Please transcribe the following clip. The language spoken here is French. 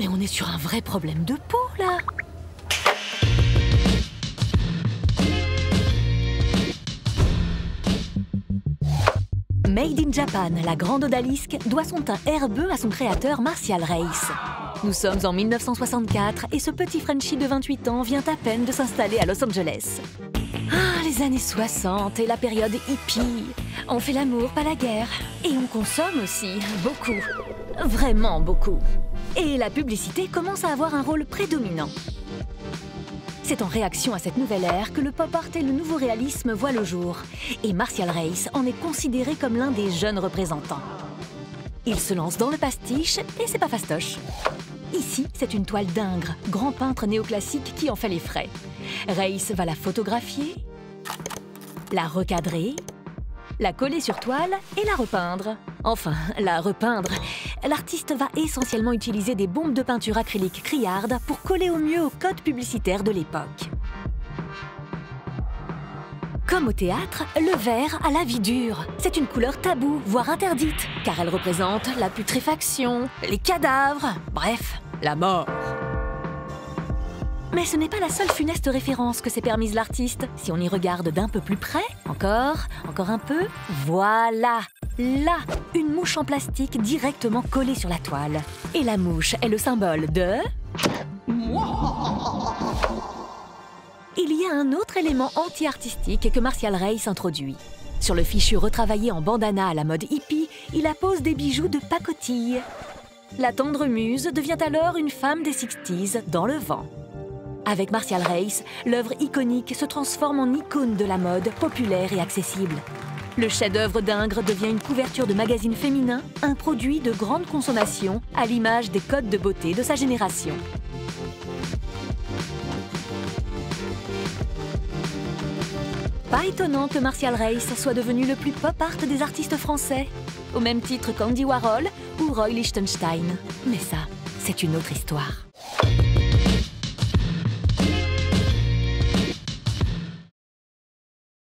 Mais on est sur un vrai problème de peau, là Made in Japan, la grande odalisque doit son teint herbeux à son créateur Martial Reis. Nous sommes en 1964 et ce petit Frenchie de 28 ans vient à peine de s'installer à Los Angeles. Ah, les années 60 et la période hippie. On fait l'amour, pas la guerre. Et on consomme aussi, beaucoup. Vraiment beaucoup. Et la publicité commence à avoir un rôle prédominant. C'est en réaction à cette nouvelle ère que le pop art et le nouveau réalisme voient le jour. Et Martial Reis en est considéré comme l'un des jeunes représentants. Il se lance dans le pastiche et c'est pas fastoche. Ici, c'est une toile d'Ingres, grand peintre néoclassique qui en fait les frais. Reis va la photographier, la recadrer, la coller sur toile et la repeindre. Enfin, la repeindre. L'artiste va essentiellement utiliser des bombes de peinture acrylique criardes pour coller au mieux au code publicitaire de l'époque. Comme au théâtre, le vert a la vie dure. C'est une couleur taboue, voire interdite, car elle représente la putréfaction, les cadavres, bref, la mort. Mais ce n'est pas la seule funeste référence que s'est permise l'artiste. Si on y regarde d'un peu plus près, encore, encore un peu, voilà Là, une mouche en plastique directement collée sur la toile. Et la mouche est le symbole de... Il y a un autre élément anti-artistique que Martial Reis introduit. Sur le fichu retravaillé en bandana à la mode hippie, il appose des bijoux de pacotille. La tendre muse devient alors une femme des 60s dans le vent. Avec Martial Reis, l'œuvre iconique se transforme en icône de la mode populaire et accessible. Le chef-d'œuvre d'Ingres devient une couverture de magazine féminin, un produit de grande consommation à l'image des codes de beauté de sa génération. Pas étonnant que Martial Reis soit devenu le plus pop art des artistes français, au même titre qu'Andy Warhol ou Roy Lichtenstein. Mais ça, c'est une autre histoire.